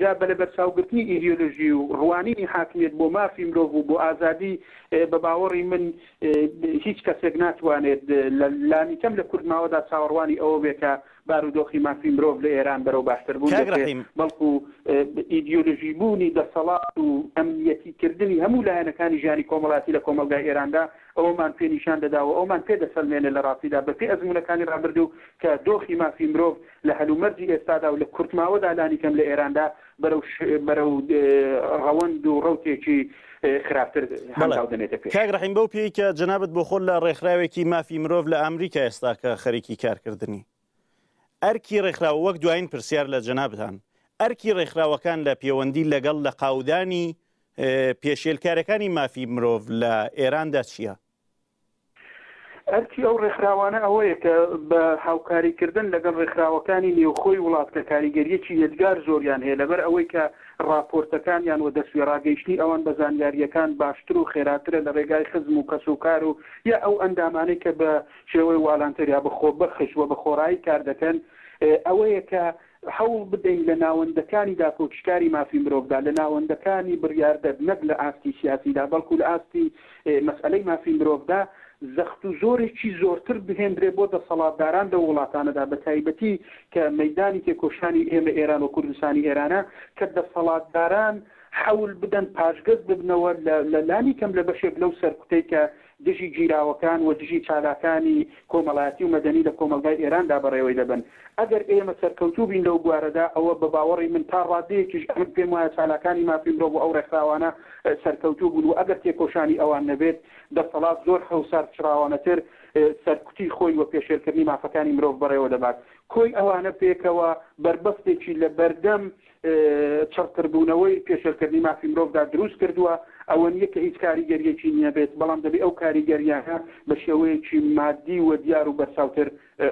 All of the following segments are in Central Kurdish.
جا بە لەبەرچاوگرتنی ئیدیۆلۆژی و ڕوانینی حاکمیەت بۆ مافی مرۆڤ و بۆ ئازادی، بە باوەڕی من هیچ کەسێک ناتوانێت لە لانیکەم لە کورتماوەدا چاوەڕوانی ئەوە بێت کە بارودۆخی مافی مرۆڤ لە ئێران بەرەو باشتربوون کاک دەچێت، ڕەحیم. بەڵکو ئیدیۆلۆژیبوونی دەسەڵات و ئەمنیەتیکردنی هەموو لایەنەکانی ژیانی کۆمەڵایەتی لە کۆمەڵگای ئێراندا ئەوەمان پێ نیشان دەدا و ئەوەمان پێ دەسەلمێنێت لە ڕاستیدا بە پێی ئەزموونەکانی ڕابردوو کە دۆخی مافی مرۆڤ لە هەلومەرجی ئێستادا و لە کورتماوەدا لانیکەم لە ئێراندا بەرەو بەرەو ڕەوەند و ڕەوتێکی خراپتر هەنگاو دەنێتە پێش. کاک ڕەحیم بەو پێی کە جەنابت بۆ خۆت لە ڕێکخراوێکی مافی مرۆڤ لە ئامریکا ئێستا کە خەریکی کارکردنی ئەرکی ڕێکخراوە وەک دوایین پرسیار لە جەنابتان ئەرکی ڕێکخراوەکان لە پێوەندی لەگەڵ لە قاودانی پێشێلکارەکانی مافی مرۆڤ لە ئێراندا چییە؟ ئەرکی ئەو ڕێکخراوانە ئەوەیە کە بە هاوکاریکردن لەگەڵ ڕێکخراوەکانی نێوخۆی وڵات کە کاریگەرییەکی یەجگار زۆریان هەیە لەبەر ئەوەی کە ڕاپۆرتەکانیان و دەستوێڕاگەیشتنی ئەوان بە زانیارییەکان باشتر و خێراترە لە ڕێگای خزم و کەسوکار و یا ئەو ئەندامانەی کە بە شێوەی والانتەر یا بە خۆبەخش و بە خۆڕایی کار دەکەن ئەوەیە کە هەوڵ بدەین لە ناوەندەکانی داکۆکیکاری مافی مرۆڤدا، لە ناوەندەکانی بڕیاردەر نەک لە ئاستی سیاسیدا بەڵکو لە ئاستی مەسئەلەی مافی مرۆڤدا زەخت و زۆرێکی زۆرتر بهێندرێت بۆ دەسەڵاتداران لەو وڵاتانەدا بە تایبەتی کە مەیدانی تێکۆشانی ئێمە ئێران و کوردستانی ئێرانە کە دەسەڵاتداران حەول بدەن پاشگەز ببنەوە لە لانی کەم لە بەشێک لەو سەرکوتەی کە دژی گیراوەکان و دژی چالاکانی کۆمەڵایەتی و مەدەنی لە کۆمەڵگای ئێراندا بەڕێوەی دەبەن. ئەگەر ئێمە سەرکەوتوو بین لەو بوارەدا، ئەوە بە باوەڕی من تا ڕاددەیەکیش ئەمن پێم وایە چالاکانی مافی مرۆڤ و ئەو ڕێکخراوانە سەرکەوتوو بوون و ئەگەر تێکۆشانی ئەوان نەبێت، دەسەڵات زۆر هەوسارپچڕاوانەتر سەرکوتی خۆی و پێشێلکردنی مافەکانی مرۆڤ بەڕێوە دەبات. کۆی ئەوانە پێکەوە بەربەستێکی لە بەردەم چڕتربوونەوەی پێشێلکردنی مافی مرۆڤدا دروست کردووە، ئەوە نییە کە هیچ کاریگەرییەکی نییە بێت، بەڵام دەبێ ئەو کاریگەرییانە بە شێوەیەکی ماددی و دیار و بەرچاوتر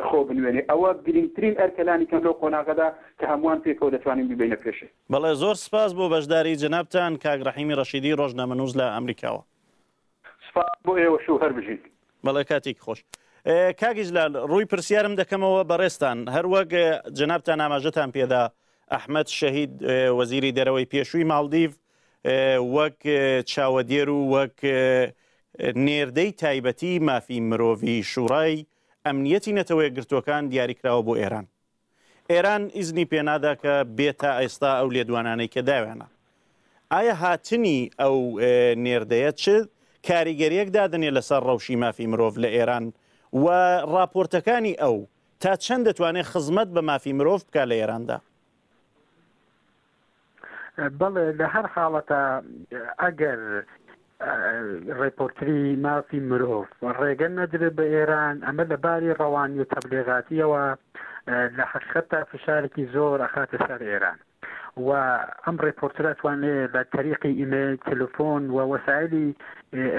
خۆ بنوێنێ. ئەوە گرینگترین ئەرکە لانی کەم لەو قۆناغەدا کە هەمووان پێکەوە دەتوانین بیبەینە پێشێ. بەڵێ، زۆر سپاس بۆ بەشداریی جەنابتان، کاک ڕەحیمی ڕەشیدی، ڕۆژنامەنووس لە ئەمریکاوە. سپاس بۆ ئێوەش و هەر بژیت. بەڵێ کاتێکی خۆش. کاک ئیجلال ڕووی پرسیارم دەکەمەوە بەڕێزتان، هەر وەک جەنابتان ئاماژەتان پێدا ئەحمەد شەهید وەزیری دەرەوەی پێشووی ماڵدیڤ وەک چاوەدێر و وەک نێردەی تایبەتی مافی مرۆڤی شوڕای ئەمنیەتی نەتەوە یەکگرتووەکان دیاریکراوە بۆ ئێران. ئێران ئیزنی پێنادا کە بێ تا ئێستا ئەو لێدوانانەی کە داویانە. ئایا هاتنی ئەو نێردەیە چ کاریگەریەک دادەنێ لەسەر ڕەوشی مافی مرۆڤ لە ئێران و ڕاپۆرتەکانی ئەو تا چەند دەتوانێ خزمەت بە مافی مرۆڤ بکا لە ئێراندا؟ بەڵێ لە هەر حاڵەتە ئەگەر ڕێپۆرتری مافی مرۆڤ ڕێگە نەدرێت بە ئێران ئەمە لە باری ڕەوانی و تەبلێغاتیەوە لە حقیقت تا فشارێکی زۆر ئەخاتە سەر ئێران و ئەم ڕێپۆرترە توانێت لە تەریقی ئیمێل تەلفۆن و وەسایلی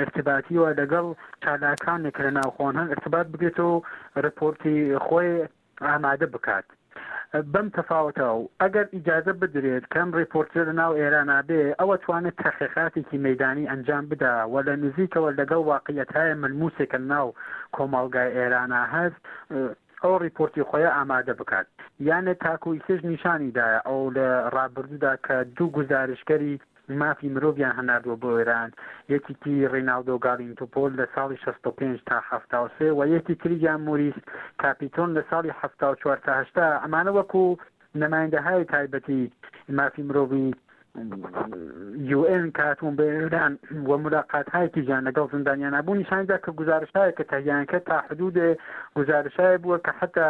ارتباتیەوە لەگەڵ چالاکانێک لە ناوخۆن هەن ارتبات بگرێت و ڕپۆرتی خۆی ئامادە بکات بەم تەفاوەتەوە و ئەگەر ئیجازە بدرێت کەم ڕێپۆرترە لە ناو ئێرانا بێ ئەوە توانێت تەحقیقاتێکی مەیدانی ئەنجام بدا و لە نزیکەوە لەگەڵ واقعیەتایە ملموسێکە ناو کۆمەڵگای ئێرانا هەست ئەو ڕیپۆرتی خۆیە ئامادە بکات یانێ تاکویسش نیشانی دایە ئەو لە ڕابردوودا کە دوو گوزارشگەری مافی مرۆڤیان هەناردووە بۆ ئێران، یەکیکی ڕیناڵدۆ گالینتۆ پۆل لە ساڵی شەست و پێنج تا حەفتا و سێ وە یەکی تری یان موریس کاپیتۆن لە ساڵی حەفتا و چوار تا هەشتا ئەمانە وەکو نەمایندەهای تایبەتی مافی مرۆڤی یو ئێن کە هاتوون بۆ ئێران وە مولاقاتهایکیشیان لەگەڵ زندانیانا بوو نیشانیدا کە گوزارشهایە کە تەهیان کرد تا حدودێ گوزارشهایە بووە کە حەتا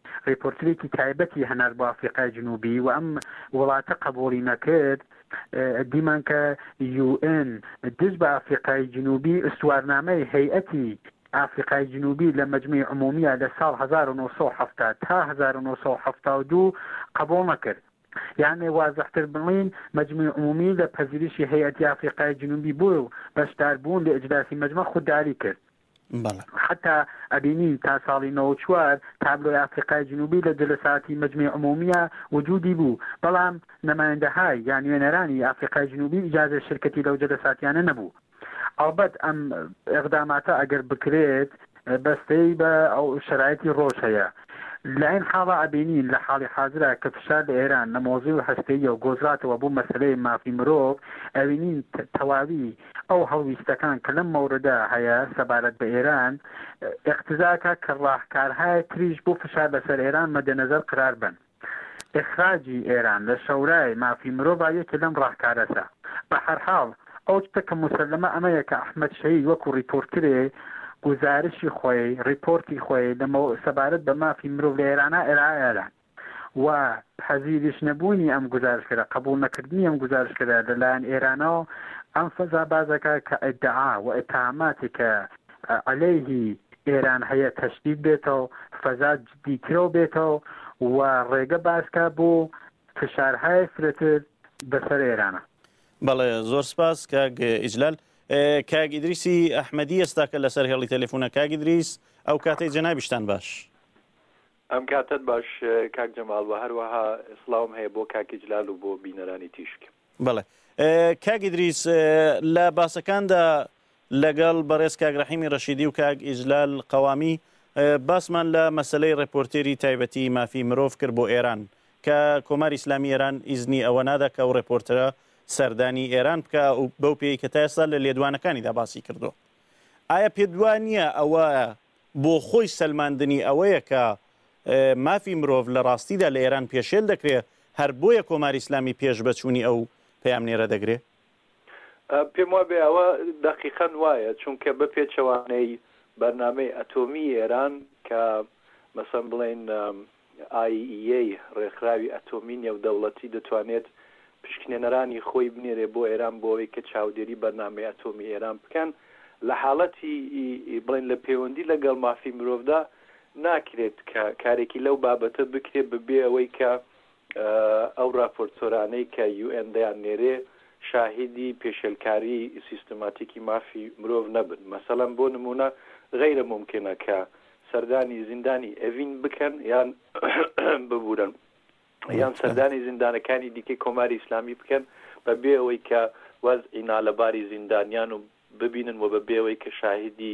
ڕێپۆرترێکی تایبەتی هەنارد بۆ ئەفریقای جنوبی و ئەم وڵاتە قەبوڵی نەکرد دیمان کە UN دژ بە ئەفریقای جنوبی ئوستوارنامەی هەیئەتی ئەفریقای جنوبی لە مەجمەی عمومیە لە ساڵ هەزار و نۆ سەد و حەفتا تا هەزار و نۆ سەد و حەفتا و دوو قەبوڵ نەکرد یانێ وازحتر بڵین مەجمەی عمومی لە پەزیریشی هەیئەتی ئەفریقای جنوبی بۆ بەشدار بوون لە ئیجلاسی مەجمە خودداری کرد بەڵێ. حەتا ئەبینین تا ساڵی نەوەد و چوار تابلۆی ئەفریقای جنوبی لە جەلەساتی مەجمەی عمومیە وجودی بوو بەڵام نەمایندەهای یا نوێنەرانی ئەفریقای جنوبی ئیجازەی شرکەتی لەو جەلەساتیانە نەبوو ئەڵبەت ئەم ئەقداماتە ئەگەر بکرێت بەستەی بە شەرایتی ڕۆژ هەیە لە ئەین حاڵا ئەبینین لە حاڵی حازرا کە فشار لە ئێران نەمۆزی و هەستەییە و گۆزراتەوە بو مەسەلەی مافی مرۆڤ ئەوینین تەواوی ئەو هەڵویستەکان کە لەم مەوردە هەیە سەبارەت بە ئێران اقتزاکە کە ڕاهکارهایە تریش بۆ فشار لەسەر ئێران مەدەنەزەر قرار بەن اخراجی ئێران لە شەورای مافی مرۆڤ یەکێ لەم ڕاهکارەسە بە هەرحاڵ ئەو شتە کە موسەلەمە ئەمەیە کە ئەحمەد شەهید وەکو ڕیپۆرترێ گوزارشی خۆی ڕیپۆرتی خۆی لە سەبارەت بە مافی مرۆڤ لە ئێرانا ئێران و پەزیریش نەبوونی ئەم گوزارشتگرە، قەبووڵ نەکردنی ئەم گوزارشتگرە لە لایەن ئێرانەوە، ئەم فەزا باز دەکات کە ئیدعا و ئیتهاماتی کە عەلەیهی ئێران هەیە تەشدید بێتەوە، فەزا جدیترەو بێتەوە و ڕێگە باز کات بۆ فشارهای فرەتر بە سەر ئێران. بەڵێ زۆر سپاس کاک ئیجلال. کاک ئیدریسی ئەحمەدی ئێستاکە لە سەر هێڵی تەلەفونە. کاک ئیدریس ئەو کاتەی جەنابیشتان باش. ئەم کاتەت باش کاک جەماڵ وە هەروەها سڵاوم هەیە بۆ کاک ئیجلال و بۆ بینەرانی تیشک. بەڵێ کاک ئیدریس لە باسەکاندا لەگەڵ بەڕێز کاک ڕەحیمی ڕەشیدی و کاک ئیجلال قەوامی باسمان لە مەسەلەی ڕێپۆرتێری تایبەتی مافی مرۆڤ کرد بۆ ئێران کە کۆماری ئیسلامی ئێران ئیزنی ئەوە نادا کە ئەو ڕێپۆرتەرە سەردانی ئێران بکا بەو پێی کە تا ئێستا لە لێدوانەکانیدا باسی کردووە ئایا پێت وا نییە ئەوە بۆ خۆی سەلماندنی ئەوەیە کە مافی مرۆڤ لە ڕاستیدا لە ئێران پێشێل دەکرێ، هەر بۆیە کۆماری ئیسلامی پێش بە چوونی ئەو پەیامنێرە دەگرێ؟ پێم وابێ ئەوە دەقیقەن وایە، چونکە بە پێچەوانەی بەرنامەی ئەتۆمیی ئێران کە مەسەن بڵێین IAEA، ڕێکخراوی ئەتۆمی نێودەوڵەتی دەتوانێت پشکنێنەرانی خۆی بنێرێت بۆ ئێران بۆ ئەوەی کە چاودێری بەرنامەی ئەتۆمی ئێران بکەن لە حاڵەتی بڵێن لە پێوەندی لەگەڵ مافی مرۆڤدا ناکرێت کە کارێکی لەو بابەتە بکرێت بەبێ ئەوەی کە ئەو راپۆرتۆرانەی کە UN دەیان نێرێ شاهیدی پێشێلکاری سیستماتیکی مافی مرۆڤ نەبن مەسەلەن بۆ نمونە غیرە ممکنە کە سەردانی زیندانی ئەڤین بکەن یان ببورن یان سەردانی زیندانەکانی دیکەی کۆماری ئیسلامی بکەن بە بێ ئەوەی کە وەز ئینا لەباری زیندانیان و ببینن و بە بێەوەی کە شاهدی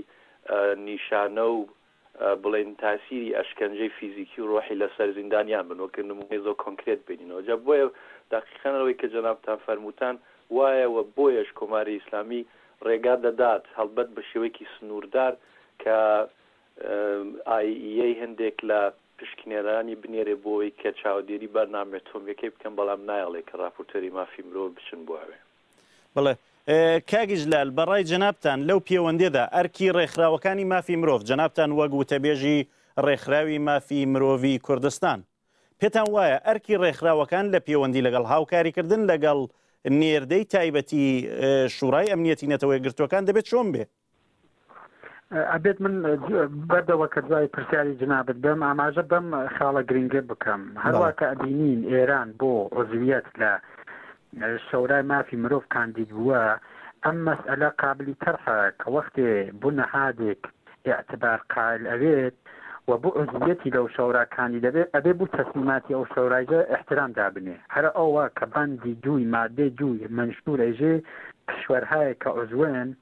نیشانە و بڵێن تاسیری ئەشکەنجەی فیزیکی و ڕۆحی لەسەر زیندانیان بنوکرد نمونەی زۆ کۆنکرێت بینینەوە جا بۆیە داقیقانەوەی کە جەنابتان فەرمووتان وایەوە بۆیەش کۆماری ئیسلامی ڕێگا دەدات هەڵبەت بە شێوەیەکی سنووردار کە IAEA هەندێک لە پشکنێرانی بنێرێ بۆ ئەوەی کە چاودێری بەرنامە ئەتۆمییەکەی بکەن، بەڵام نایەڵێ کە ڕاپۆرتەری مافی مرۆڤ بچن بۆ ئەوێ. بەڵێ. کاک ئیجلال، بە ڕای جەنابتان لەو پێوەندییەدا ئەرکی ڕێکخراوەکانی مافی مرۆڤ، جەنابتان وەک وتەبێژی ڕێکخراوی مافی مرۆڤی کوردستان، پێتان وایە ئەرکی ڕێکخراوەکان لە پێوەندی لەگەڵ هاوکاریکردن لەگەڵ نێردەی تایبەتی شوڕای ئەمنییەتی نەتەوە یەکگرتووەکان دەبێ چۆن بێ؟ ئەبێت من بەردەوە کە دوای پرسیاری جنابت بم ئاماژە بەم خاڵە گرنگە بکەم هەروە کە ئەبینین ئێران بۆ عزویەت لە شەورای مافی مرۆڤ کاندید بووە ئەم مەسئلە قابلی تەرحە کە وەختێ بوونە هادێک اعتبار قائل ئەوێت و بۆ عزویەتی لەو شەورا کاندید دەبێت ئەبێ بوو تەسلیماتی ئەو شەورایزە احترام دابنێ هەر ئەوە کە باندی دووی مادەی دووی منشور ئەژێ کشوەرهایە کە عزوێن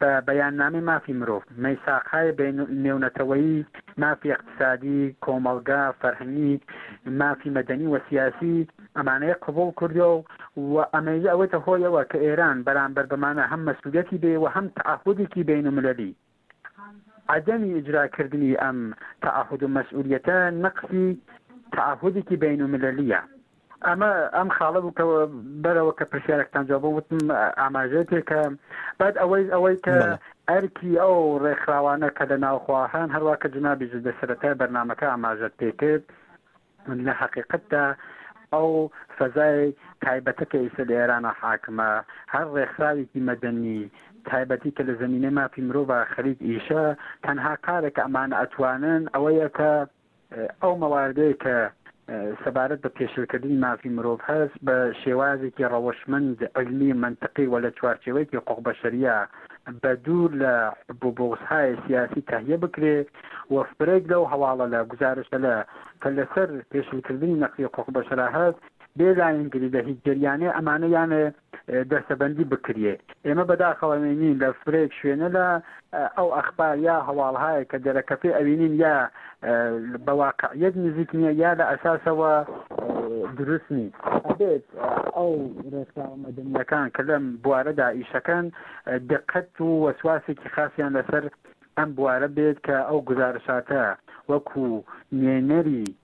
بە بەیاننامەی مافی مرۆڤ، مەیساقهای بەین نێونەتەوەیی، مافی ئیقتسادی، کۆمەڵگا، فەرهەنگی، مافی مەدەنی و سیاسی ئەمانەیە قبووڵ کردووە و ئەمەیی ئەوەیتە هۆی ئەوە کە ئێران بەرامبەر بەمانە هەم مەسئولیەتی بێ و هەم تەعەهودێکی بەینومللی عەدەمی ئیجرا کردنی ئەم تەعەهود و مەسئولیەتە نەقسی تەعەهودێکی بەینومللیە ئەمە ئەم خاڵە بوو کە بەرەوە کە پرسیارێکتان جواب بۆ وتم ئاماژەی پێکە بعد ئەوەی ئەوەی کە ئەرکی ئەو ڕێکخراوانە کە لە ناوخوا هەن هەروە کە جنابی زود لە سەرەتای بەرنمەکە ئاماژەت پێکرد لە حقیقتدا ئەو فەزای تایبەتە کە ئیسە لە ئێرانە حاکمە هەر ڕێکخراوێکی مەدەنی تایبەتی کە لە زمینە مافی مرۆڤ خەریک ئیشە تەنها کارێک ئەمانە ئەتوانن ئەوەیە کە ئەو مەواردەی کە سەبارەت بە پێشێلکردنی مافی مرۆڤ هەست بە شێوازێکی ڕەوەشمەند عیلمی و مەنتقی و لە چوارچێوەیەکی حوقوق بەشەریە بە دوور لە حب و بوغزهای سیاسی تەهیە بکرێ و فرەیک لەو هەواڵە لە گوزارشە لە کە لەسەر پێشلکردنی نەقی حقوق بەشەرا هەست بێ لایەنگری لە هیچ جەریانێ ئەمانە یانێ دەستەبەندی بکریەێ ئێمە بەداخەوە ئەوینین لە فرەێک شوێنە لە ئەو ئەخبار یا هەواڵهایە کە دەرەکەفێ ئەوینین یا بە واقعیەت نزیک نیە یا لە ئەساسەوە دروست نی ئەبێت ئەو ڕێکخراوە مەدەنیەکان کە لەم بوارەدا ئیشەکەن دقەت و وەسواسێکی خاصیان لەسەر ئەم بوارە بێت کە ئەو گزارشاتە وەکو نوێنەری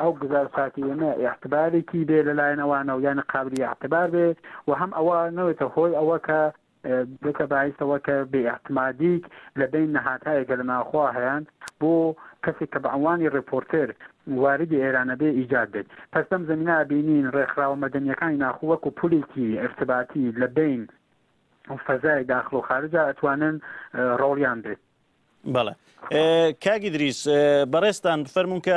ئەو گوزار ساتی ئێمە ئیعتبارێکی بێ لە لایەن ئەوانەوە یانە قابلی ئیعتبار بێ و هەم ئەوە نەوێتە هۆی ئەوە کە بێتە باعیسەوە کە بێ ئیعتمادیک لە بین نەهاتایە کە لە ناوخوا هەیان بۆ کەسێک کە بە عەنوانی ڕێپۆرتێر واردی ئێرانە بێ ئیجاد بێت پەس لەم زەمینە ئەبینین ڕێکخراوە مەدەنییەکانی ناخۆ وەکوو پولێکی ئیرتباتی لە بین فەزای داخل و خارجا ئەتوانن ڕۆڵیان بێت. بەڵێ کاک ئیدریس بەڕێزتان بفەرموون کە